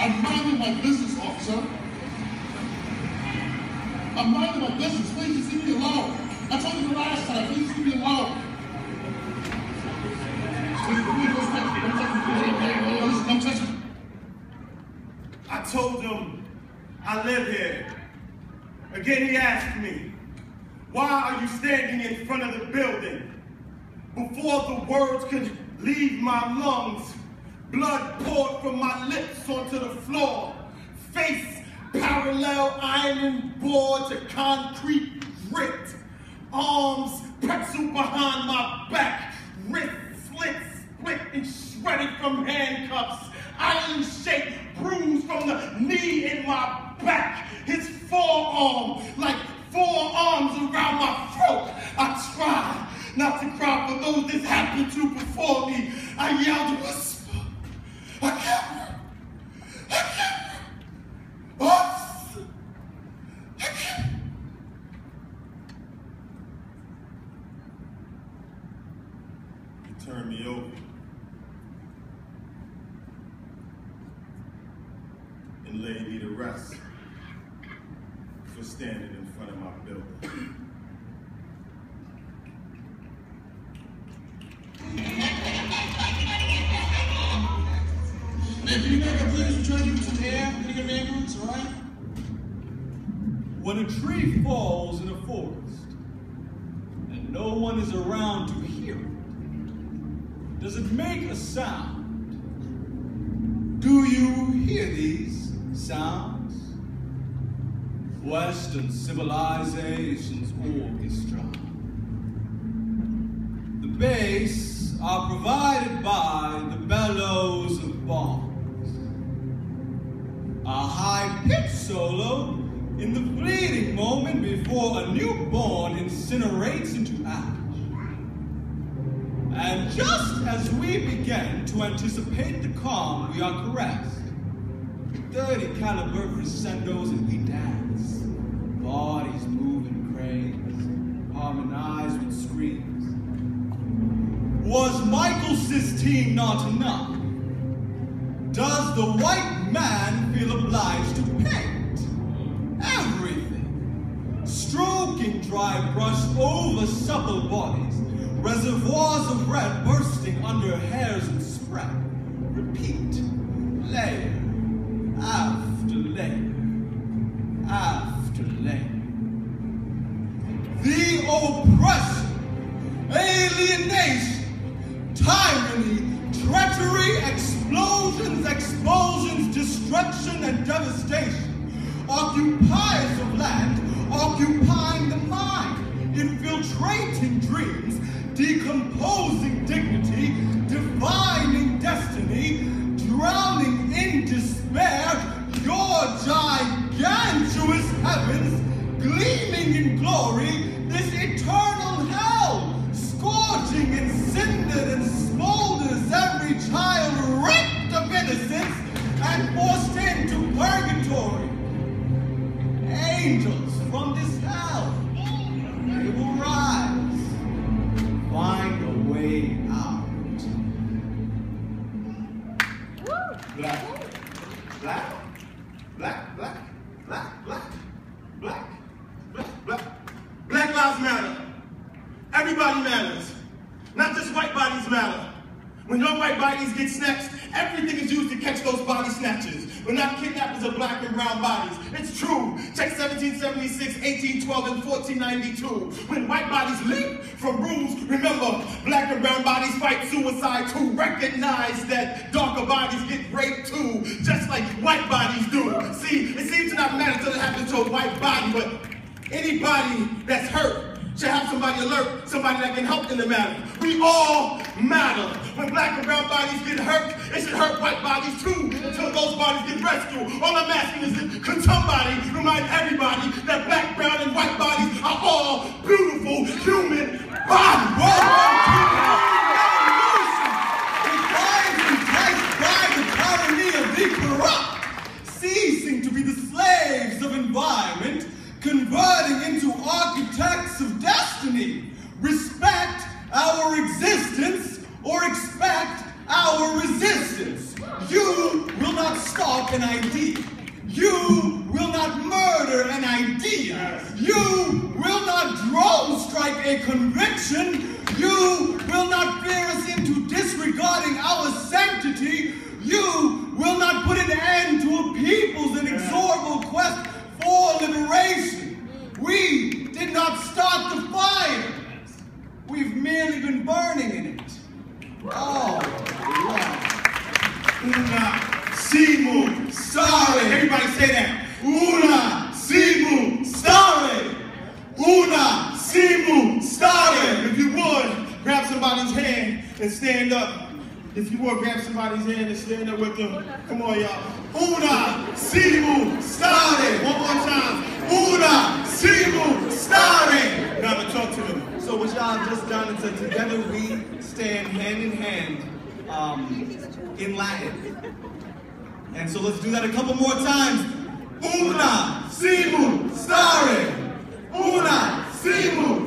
I'm minding my business, officer. I'm minding my business. Please just leave me alone. I told you the last time. Please leave me alone. I told him I live here. Again, he asked me, why are you standing in front of the building? Before the words could leave my lungs, blood poured from my lips onto the floor. Face parallel iron board to concrete grit. Arms pretzel behind my back. Wrists slit, split, and shredded from handcuffs. Iron shaped bruise from the knee in my back. His forearm like four arms around my throat. I tried not to cry for those this happened to before me. I yelled, whisper, I can't, I can't, officer, I can't. He turned me over. And laid me to rest for standing in front of my building. Can you up, please? Trying to some air. Can you get an ambulance, all right? When a tree falls in a forest and no one is around to hear it, does it make a sound? Do you hear these sounds? Western civilization's orchestra. The bass are provided by the bellows of bombs. A high-pitched solo in the fleeting moment before a newborn incinerates into as we begin to anticipate the calm, we are caressed. 30 caliber crescendos and we dance. Bodies move in cranes, harmonize with screams. Was Michael Sistine not enough? Does the white man feel obliged to paint? Everything. Stroking dry brush over supple bodies, reservoirs of red bursting under hairs and spread. Repeat, layer after layer after layer. The oppression, alienation, tyranny, treachery, explosions, explosions, destruction, and devastation. Occupiers of land, occupying the mind, infiltrating dreams, decomposing dignity, divining destiny, drowning in despair, your gigantuous heavens, gleaming in glory, this eternal hell, scorching and cindered and smolders every child ripped of innocence and forced into purgatory. Angels Black, black, black, black, black, black, black, black, black. Black lives matter. Everybody matters. Not just white bodies matter. When your white bodies get snatched, everything is used to catch those body snatchers. We're not kidnappers of black and brown bodies. It's true. Check 1776, 1812, and 1492. When white bodies leap from rooms, remember, black and brown bodies fight suicide too. Recognize that darker bodies get too, just like white bodies do. See, it seems to not matter until it happens to a white body, but anybody that's hurt should have somebody alert, somebody that can help in the matter. We all matter. When black and brown bodies get hurt, it should hurt white bodies too until those bodies get rescued. All I'm asking is could somebody remind everybody that black, brown, and white bodies are all beautiful human bodies? Corrupt, ceasing to be the slaves of environment, converting into architects of destiny. Respect our existence or expect our resistance. You will not stop an idea. You will not murder an idea. You will not drone strike a conviction. You will not fear us into disregarding our sanctity. You will not put an end to a people's inexorable quest for liberation. We did not start the fire. We've merely been burning in it. Oh, Una, simu, stare. Everybody say that. Una, simu, stare. Una, simu, stare. If you would, grab somebody's hand and stand up. If you would, grab somebody's hand and stand up with them. Come on, y'all. Una, simu, stare. One more time. Una, simu, stare. Now to talk to them. So what y'all just done is that together we stand hand in hand um, in Latin. And so let's do that a couple more times. Una, simu, stare. Una, simu,